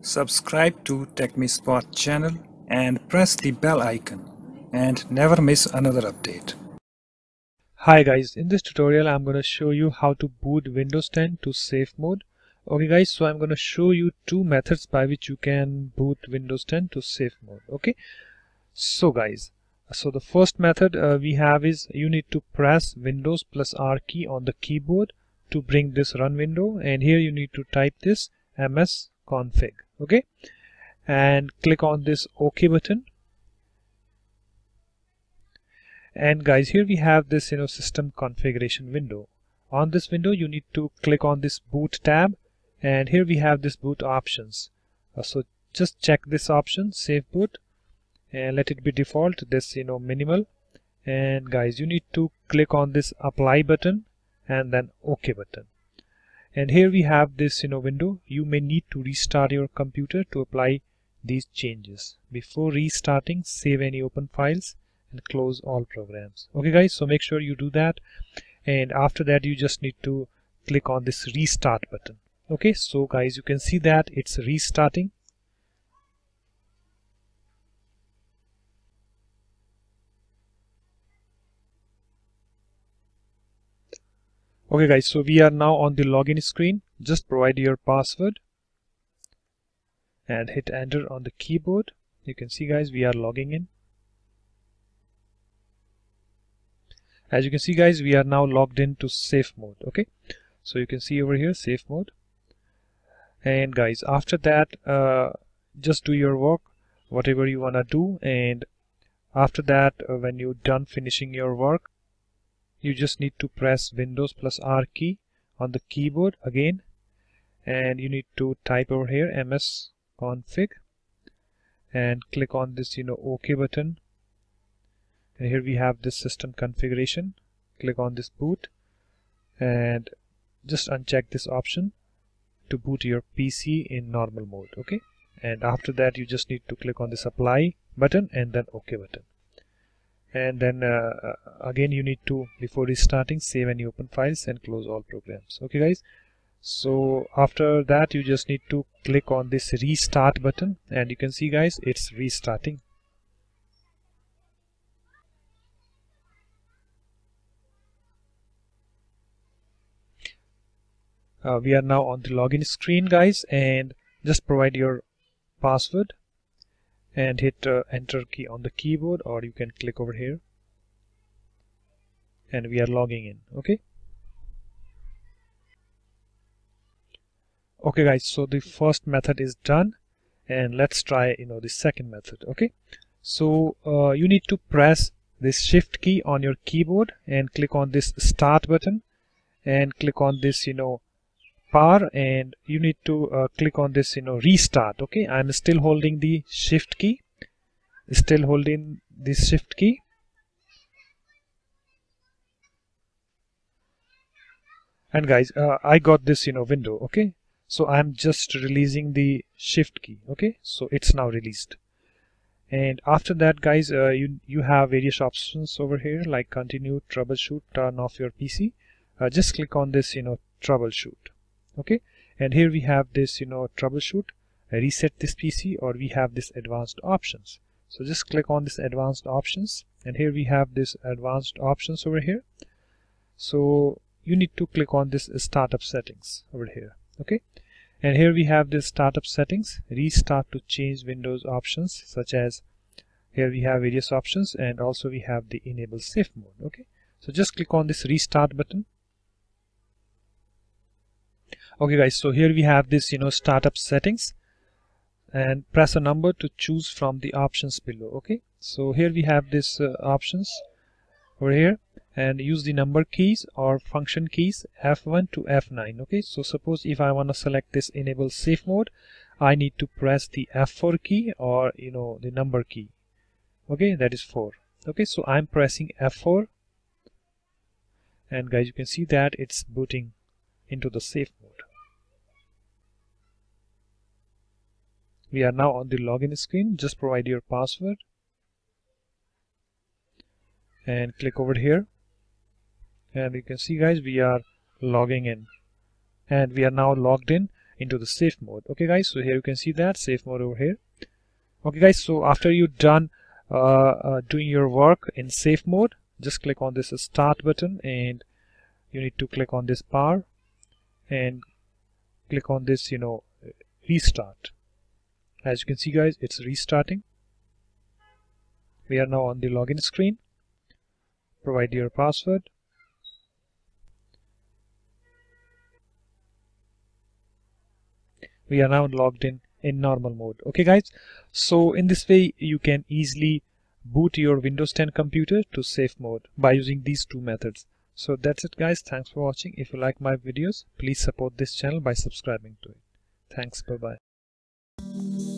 Subscribe to TechMeSpot channel and press the bell icon and never miss another update. Hi guys, in this tutorial I'm going to show you how to boot Windows 10 to safe mode. Okay guys, so I'm going to show you two methods by which you can boot Windows 10 to safe mode. Okay, so guys, so the first method uh, we have is you need to press Windows plus R key on the keyboard to bring this run window and here you need to type this ms config okay. And click on this ok button. And guys here we have this you know system configuration window. On this window you need to click on this boot tab. And here we have this boot options. Uh, so just check this option safe boot. And let it be default this you know minimal. And guys you need to click on this apply button and then ok button and here we have this you know window. You may need to restart your computer to apply these changes. Before restarting save any open files and close all programs. Okay guys so make sure you do that. And after that you just need to click on this restart button. Okay so guys you can see that it's restarting okay guys so we are now on the login screen. Just provide your password and hit enter on the keyboard. You can see guys we are logging in. As you can see guys we are now logged into safe mode okay? So you can see over here safe mode. And guys after that uh, just do your work whatever you wanna do. And after that uh, when you're done finishing your work you just need to press Windows plus R key on the keyboard again. And you need to type over here ms config. And click on this you know OK button. And here we have this system configuration. Click on this boot. And just uncheck this option to boot your PC in normal mode okay and after that you just need to click on this apply button and then OK button and then uh, uh, again you need to before restarting save any open files and close all programs. Okay guys? So after that you just need to click on this restart button. And you can see guys it's restarting. Uh, we are now on the login screen guys. And just provide your password and hit uh, enter key on the keyboard or you can click over here. And we are logging in okay? Okay guys so the first method is done and let's try you know the second method okay? So uh, you need to press this shift key on your keyboard and click on this start button and click on this you know power and you need to uh, click on this you know restart okay? I'm still holding the shift key still holding this shift key. And guys uh, I got this you know window okay? So I'm just releasing the shift key okay? So it's now released. And after that guys uh, you you have various options over here like continue troubleshoot turn off your PC uh, just click on this you know troubleshoot okay? And here we have this you know troubleshoot uh, reset this PC or we have this advanced options. So just click on this advanced options and here we have this advanced options over here. So you need to click on this startup settings over here. Okay? And here we have this startup settings restart to change Windows options such as here we have various options and also we have the enable safe mode. Okay? So just click on this restart button okay guys so here we have this you know startup settings. And press a number to choose from the options below okay? So here we have this uh, options over here. And use the number keys or function keys F1 to F9 okay? So suppose if I want to select this enable safe mode I need to press the F4 key or you know the number key okay? That is 4 okay? So I'm pressing F4 and guys you can see that it's booting into the safe mode we are now on the login screen. Just provide your password. And click over here. And you can see guys we are logging in. And we are now logged in into the safe mode. Okay guys so here you can see that. Safe mode over here. Okay guys so after you're done uh, uh, doing your work in safe mode just click on this start button and you need to click on this power and click on this you know restart as you can see guys it's restarting. We are now on the login screen. Provide your password. We are now logged in in normal mode. Okay guys. So in this way you can easily boot your Windows 10 computer to safe mode by using these two methods. So that's it guys. Thanks for watching. If you like my videos please support this channel by subscribing to it. Thanks. Bye bye